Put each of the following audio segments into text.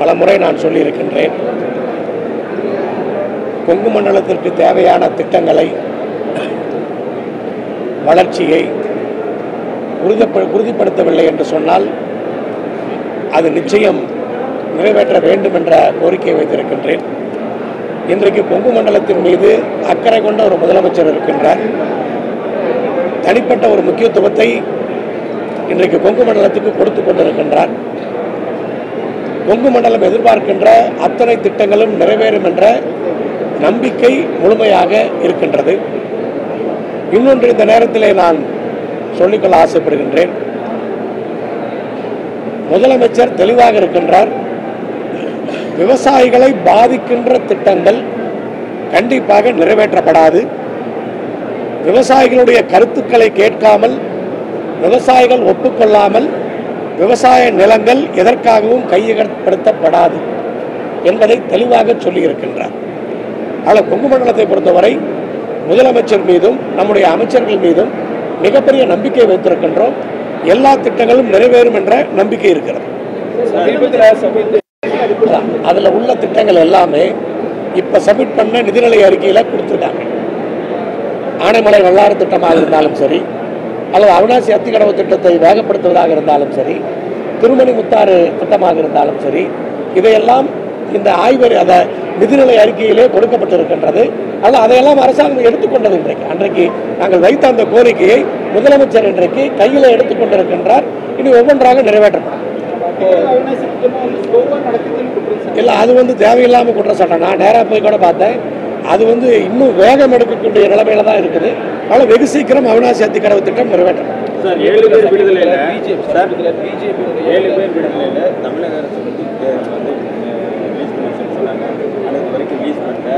பல முறை நான் சொல்லியிருக்கின்றேன். கொங்கு மண்டலத்திற்கு தேவையான திட்டங்களை வளர்ச்சியை உறுதிப்படுத்தவில்லை என்று சொன்னால் அது நிச்சயம் நிறைவேற்ற வேண்டும் என்ற கோரிக்கையை வைத்திருக்கின்றேன். இன்றைக்கு கொங்கு மண்டலத்தின் மீது அக்கறை கொண்ட ஒரு முதலமைச்சர் இருக்கின்றார். தனிப்பட்ட ஒரு முக்கியத்துவத்தை இன்றைக்கு கொங்கு மண்டலத்துக்கு கொடுத்து கொண்டிருக்கின்றார். கொங்கு மண்டலம் எதிர்பார்க்கின்ற அத்தனை திட்டங்களும் நிறைவேறும் என்ற நம்பிக்கை முழுமையாக இருக்கின்றது. இன்னொன்று இந்த நேரத்திலே நான் சொல்லிக்கொள்ள ஆசைப்படுகின்றேன். முதலமைச்சர் தெளிவாக இருக்கின்றார். விவசாயிகளை பாதிக்கின்ற திட்டங்கள் கண்டிப்பாக நிறைவேற்றப்படாது. விவசாயிகளுடைய கருத்துக்களை கேட்காமல் விவசாயிகள் ஒப்புக்கொள்ளாமல் விவசாய நிலங்கள் எதற்காகவும் கையகப்படுத்தப்படாது என்பதை தெளிவாக சொல்லியிருக்கின்றார். ஆனால் கொங்கு மண்டலத்தை பொறுத்தவரை முதலமைச்சர் மீதும் நம்முடைய அமைச்சர்கள் மீதும் மிகப்பெரிய நம்பிக்கை வைத்திருக்கின்றோம். எல்லா திட்டங்களும் நிறைவேறும் என்ற நம்பிக்கை இருக்கிறது. அதில் உள்ள திட்டங்கள் எல்லாமே இப்போ சப்மிட் பண்ண நிதிநிலை அறிக்கையில் கொடுத்துருக்காங்க. ஆனைமலை வல்லாறு திட்டமாக இருந்தாலும் சரி அல்லது அவினாசி அத்திக்கடவு திட்டத்தை வேகப்படுத்துவதாக இருந்தாலும் சரி திருமணி முத்தாறு திட்டமாக இருந்தாலும் சரி இதையெல்லாம் இந்த ஆய்வறி அத நிதிநிலை அறிக்கையிலே கொடுக்கப்பட்டிருக்கின்றது. அல்ல அதையெல்லாம் அரசாங்கம் எடுத்துக்கொண்டது இன்றைக்கு. அன்றைக்கு நாங்கள் வைத்த அந்த கோரிக்கையை முதலமைச்சர் இன்றைக்கு கையில் எடுத்துக்கொண்டிருக்கின்றார். இனி ஒவ்வொன்றாக நிறைவேற்றப்படும். இல்லை அது வந்து தேவையில்லாமல் குற்றச்சாட்டம் நான் நேராக போய் கூட பார்த்தேன். அது வந்து இன்னும் வேகம் எடுக்கக்கூடிய நிலைமையில தான் இருக்குது. அதனால் வெகு சீக்கிரம் அவினாசி அத்திக்கடவு திட்டம் நிறைவேற்றப்படும். சார் ஏழு பேர் விடுதலையில் சார் ஏழு பேர் விடுதலையில் தமிழக அரசு வந்து ரிலீஸ் பண்ண சொன்னாங்க. ஆனால் இது வரைக்கும் ரிலீஸ் பண்ணல.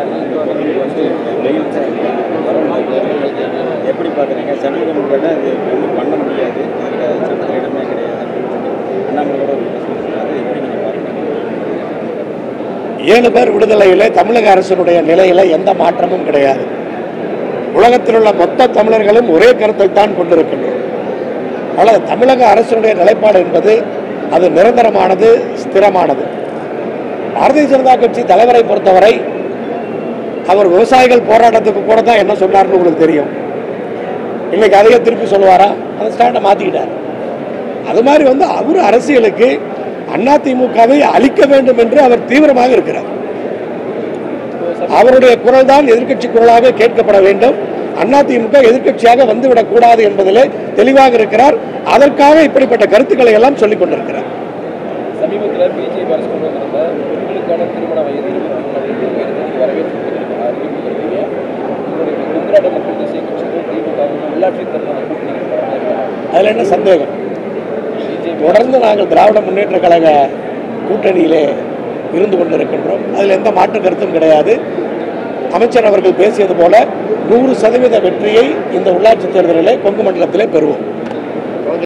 வந்து எப்படி பார்க்குறீங்க சண்முகம் கூட இது வந்து பண்ண முடியாது இதில் சட்டத்தில் இடமே கிடையாது அப்படின்னு சொல்லி அண்ணாமலையோட ஒரு பிரச்சனை சொன்னாரு எப்படி நீங்கள் பார்க்குறீங்க ஏழு பேர் விடுதலையில் தமிழக அரசினுடைய நிலையில எந்த மாற்றமும் கிடையாது. உலகத்தில் உள்ள மொத்த தமிழர்களும் ஒரே கருத்தை தான் கொண்டிருக்கின்றோம். ஆனால் தமிழக அரசினுடைய நிலைப்பாடு என்பது அது நிரந்தரமானது ஸ்திரமானது. பாரதிய ஜனதா கட்சி தலைவரை பொறுத்தவரை அவர் விவசாயிகள் போராட்டத்துக்கு கூட தான் என்ன சொன்னார்னு உங்களுக்கு தெரியும். இன்னைக்கு அதையே திருப்பி சொல்லுவாரா? அந்த ஸ்டாண்டை மாற்றிக்கிட்டார் அது மாதிரி வந்து அவர் அரசியலுக்கு அதிமுகவை அழிக்க வேண்டும் என்று அவர் தீவிரமாக இருக்கிறார். அவருடைய குரல் தான் எதிர்க்கட்சி குரலாக கேட்கப்பட வேண்டும். அதிமுக எதிர்க்கட்சியாக வந்துவிடக் கூடாது என்பதிலே தெளிவாக இருக்கிறார். அதற்காக இப்படிப்பட்ட கருத்துக்களை எல்லாம் சொல்லிக் கொண்டிருக்கிறார். சமீபத்தில் பிஜேபி அரசு கொண்டு வந்திருந்த பெண்களுக்கான திருமண வயது அதில் என்ன சந்தேகம்? தொடர்ந்து நாங்கள் திராவிட முன்னேற்ற கழக கூட்டணியிலே இருந்து கொண்டிருக்கின்றோம். அதில் எந்த மாற்று கருத்தும் கிடையாது. அமைச்சர் அவர்கள் பேசியது போல நூறு சதவீத வெற்றியை இந்த உள்ளாட்சி தேர்தலிலே கொங்கு மண்டலத்திலே பெறுவோம்.